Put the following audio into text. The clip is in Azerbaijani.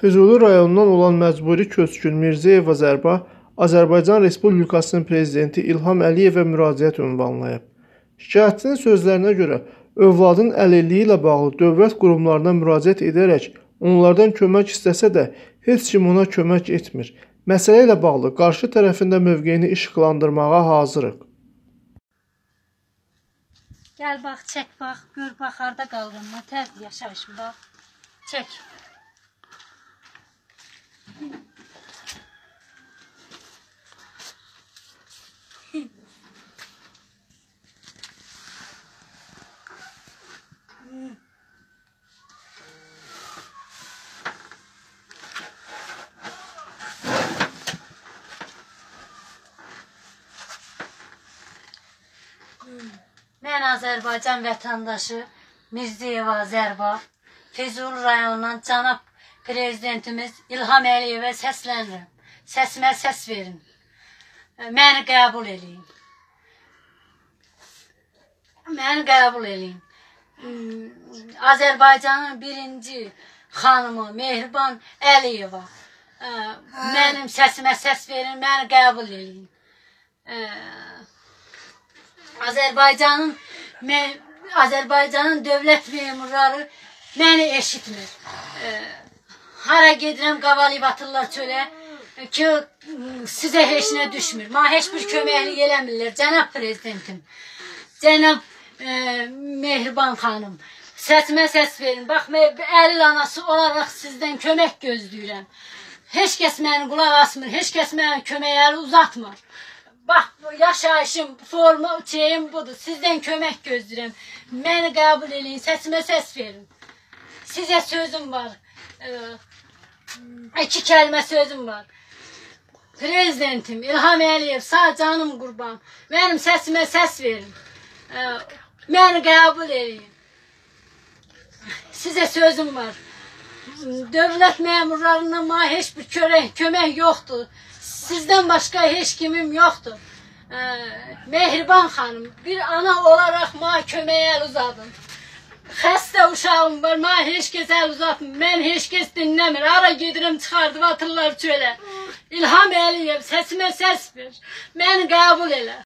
Füzuli rayonundan olan məcburi köçkün Mirzəyeva Zərba Azərbaycan Respublikasının prezidenti İlham Əliyevə müraciət ünvanlayıb. Şikayətçinin sözlərinə görə, övladın əlilliyi ilə bağlı dövlət qurumlarına müraciət edərək onlardan kömək istəsə də heç kim ona kömək etmir. Məsələ ilə bağlı qarşı tərəfində mövqeyini işıqlandırmağa hazırıq. Gəl bax, çək bax, gör bax harda qaldım. Nətər yaşayışım bax. Çək. Mən Azərbaycan vətəndaşı Mirzəyeva Zərba Füzuli rayonundan cənab prezidentimiz İlham Əliyevə səslənirəm. Səsimə səs verin. Məni qəbul eləyin. Məni qəbul eləyin. Hmm, Azərbaycanın birinci xanımı Mehriban Əliyeva. Ə, Mənim səsimə səs verin, məni qəbul eləyin. Azərbaycanın Azərbaycanın dövlət memurları məni eşitmir. Hara gedirəm qavalıyıb atırlar çölə e, ki sizə heç nə düşmür. Mənə heç bir köməklik eləmirlər cənab prezidentim. Cənab e, Mehriban xanım. Səsimə səs verin. Bax əlil anası olaraq sizdən kömək gözləyirəm. Heç kəs məni qulaq asmır, heç kəs mənə kömək əli uzatmır. Bax, yaşayışım, forma, şeyim budur. Sizdən kömək gözləyirəm. Məni qəbul eləyin, səsimə səs verin. Sizə sözüm var. Ee, iki kəlmə sözüm var. Prezidentim İlham Əliyev, sağ canım qurban. Mənim səsimə səs verin. Ee, məni qəbul eləyin. Sizə sözüm var. Dövlət məmurlarından mənə heç bir körək, kömək yoxdur. Sizdən başqa heç kimim yoxdur. Mehriban xanım, bir ana olaraq mənə kömək əl uzadın. Xəstə uşağım var, mənə heç kəs əl uzatmır. Mən heç kəs dinləmir. Ara gedirəm, çıxardıb atırlar çölə. İlham Əliyev, səsimə səs ver. Məni qəbul elə.